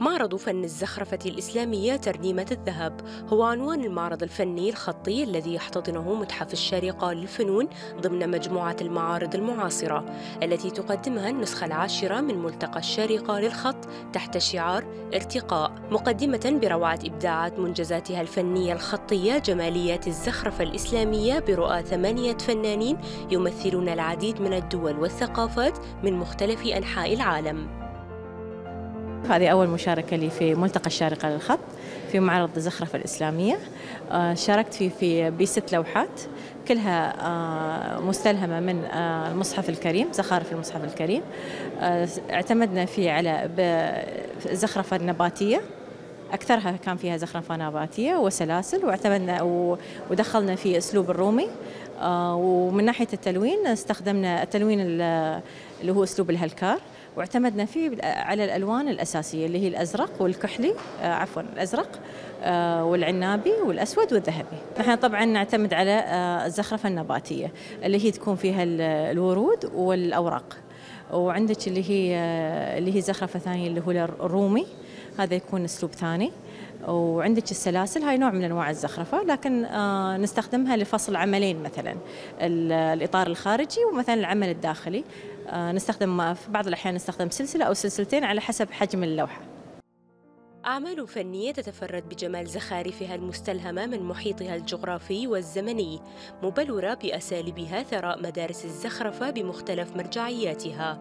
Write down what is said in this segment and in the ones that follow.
معرض فن الزخرفة الإسلامية ترنيمة الذهب. هو عنوان المعرض الفني الخطي الذي يحتضنه متحف الشارقة للفنون ضمن مجموعة المعارض المعاصرة التي تقدمها النسخة العاشرة من ملتقى الشارقة للخط تحت شعار ارتقاء. مقدمة بروعة إبداعات منجزاتها الفنية الخطية جماليات الزخرفة الإسلامية برؤى ثمانية فنانين يمثلون العديد من الدول والثقافات من مختلف أنحاء العالم. هذه أول مشاركة لي في ملتقى الشارقة للخط في معرض الزخرفة الإسلامية. آه، شاركت فيه في بست لوحات كلها آه، مستلهمة من آه، المصحف الكريم زخارف المصحف الكريم. اعتمدنا فيه على الزخرفة النباتية أكثرها كان فيها زخرفة نباتية وسلاسل واعتمدنا ودخلنا في أسلوب الرومي. ومن ناحية التلوين استخدمنا التلوين اللي هو أسلوب الهلكار. واعتمدنا فيه على الألوان الأساسية اللي هي الأزرق والكحلي آه عفوا الأزرق آه والعنابي والأسود والذهبي. نحن طبعا نعتمد على آه الزخرفة النباتية اللي هي تكون فيها الورود والأوراق. وعندك اللي هي اللي هي زخرفة ثانية اللي هو الرومي هذا يكون أسلوب ثاني وعندك السلاسل هاي نوع من أنواع الزخرفة لكن نستخدمها لفصل عملين مثلا الإطار الخارجي ومثلا العمل الداخلي نستخدم في بعض الأحيان نستخدم سلسلة أو سلسلتين على حسب حجم اللوحة. أعمال فنية تتفرد بجمال زخارفها المستلهمة من محيطها الجغرافي والزمني مبلورة بأساليبها ثراء مدارس الزخرفة بمختلف مرجعياتها.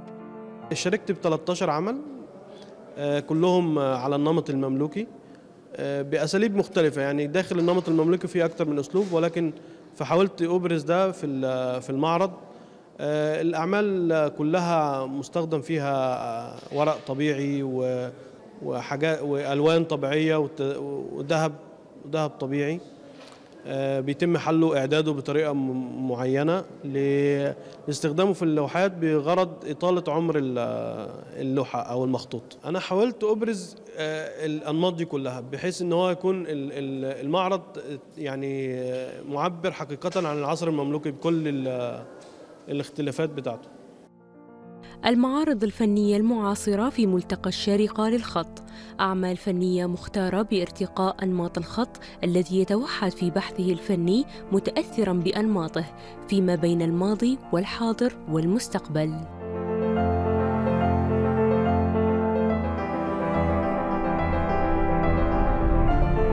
شاركت ب 13 عمل آه، كلهم على النمط المملوكي آه، بأساليب مختلفة. يعني داخل النمط المملوكي في أكثر من أسلوب ولكن فحاولت أبرز ده في في المعرض. آه، الأعمال كلها مستخدم فيها ورق طبيعي وحاجات وألوان طبيعية وذهب ذهب طبيعي. آه، بيتم حله إعداده بطريقة معينة لاستخدامه في اللوحات بغرض إطالة عمر اللوحة أو المخطوط. أنا حاولت أبرز آه، الأنماط دي كلها بحيث إن هو يكون المعرض يعني معبر حقيقة عن العصر المملوكي بكل الاختلافات بتاعته. المعارض الفنية المعاصرة في ملتقى الشارقة للخط. أعمال فنية مختارة بارتقاء أنماط الخط الذي يتوحد في بحثه الفني متأثرا بأنماطه فيما بين الماضي والحاضر والمستقبل.